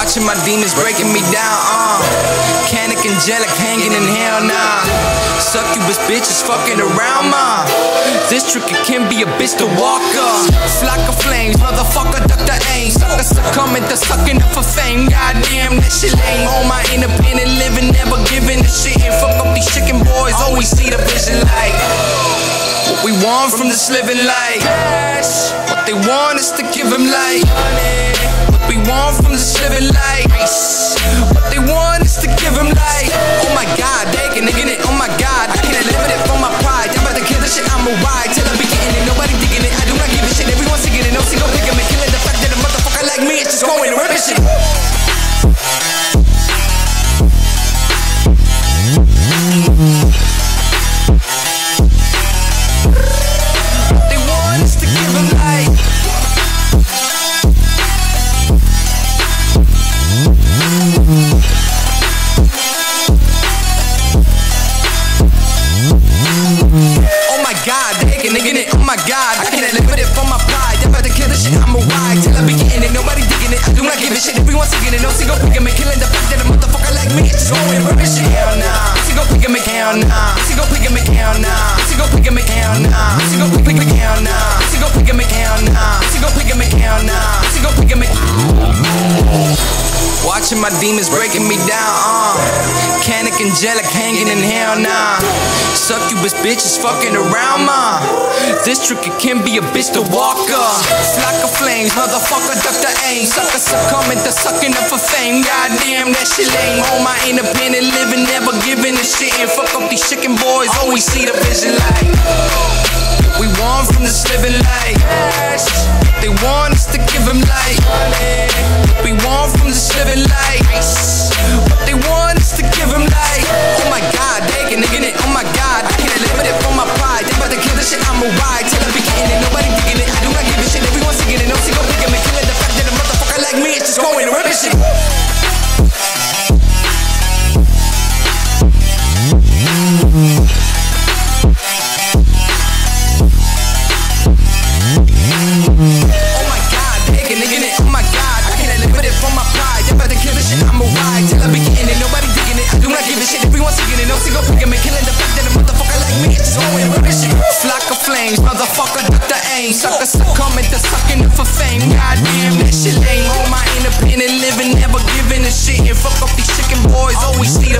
Watching my demons breaking me down, uh. Canic angelic hanging in hell now. Nah. Succubus bitches fucking around, ma. This trick it can be a bitch to walk up. Flock of flames, motherfucker, duck the aim. Sucker succumbing to sucking up for fame. Goddamn, that shit lame. All my independent living, never giving a shit. And fuck up these chicken boys, always see the vision like. What we want from this living life. What they want is to give them life. What we want from this living. What Single pick. Single pick. Single pick. Single pick. Single pick. Single pick. Watching my demons breaking me down, uh. Canic angelic hanging in hell nah. Succubus bitches fucking around, ma. This trick it can be a bitch to walk up. Flock of flames, motherfucker, duck the aim. Sucker succumbing to sucking up for fame. Goddamn, that shit lame. All my independent living, never giving a shit. And fuck up these chicken boys, always see the vision like. We want from this living life. They want us to give them life. We want from this living life. Ride till I be getting it. Nobody digging it. I do not give a shit. Everyone's singing it. No single picking me. Killing the fact that a motherfucker like me is just going. Oh my god, they can nigga it. Oh my god, I can't live with it for my pride. They about to kill this shit. I'm a ride till I be getting it. Nobody digging it. I do not give a shit. Everyone's singing it. No single picking me. Killing the fact motherfucker, duck the aim. Sucker succumbing to sucking for fame. Goddamn, that shit lame. All my independent living, never giving a shit. And fuck up these chicken boys, always see the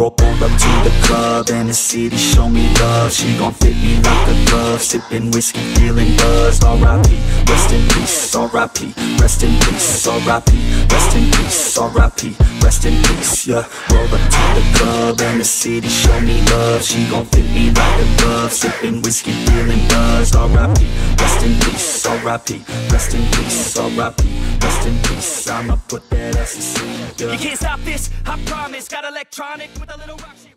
Roll, up to the club and the city show me love. She gon' fit me like a glove. Sipping whiskey, feeling buzzed. R.I.P. Rest in peace. R.I.P. Rest in peace. R.I.P. Rest in peace. R.I.P. Rest in peace. Yeah. Roll up to the club and the city show me love. She gon' fit me like a glove. Sipping whiskey, feeling buzzed. R.I.P. Rest in peace. R.I.P. Rest in peace. R.I.P. Rest in peace. I'ma put that ass to sleep. You can't stop this, I promise. Got electronic with a little rock shit.